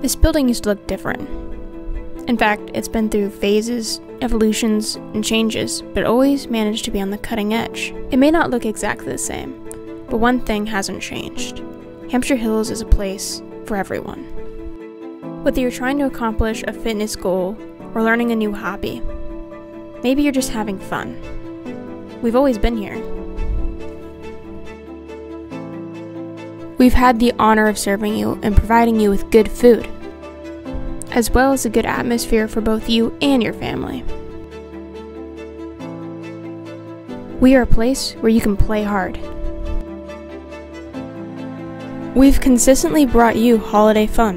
This building used to look different. In fact, it's been through phases, evolutions, and changes, but always managed to be on the cutting edge. It may not look exactly the same, but one thing hasn't changed Hampshire Hills is a place for everyone. Whether you're trying to accomplish a fitness goal or learning a new hobby, maybe you're just having fun. We've always been here. We've had the honor of serving you and providing you with good food, as well as a good atmosphere for both you and your family. We are a place where you can play hard. We've consistently brought you holiday fun.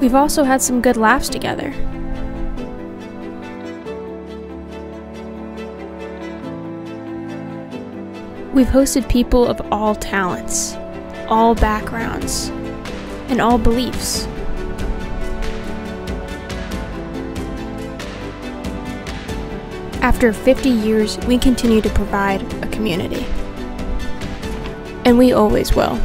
We've also had some good laughs together. We've hosted people of all talents, all backgrounds, and all beliefs. After 50 years, we continue to provide a community. And we always will.